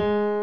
you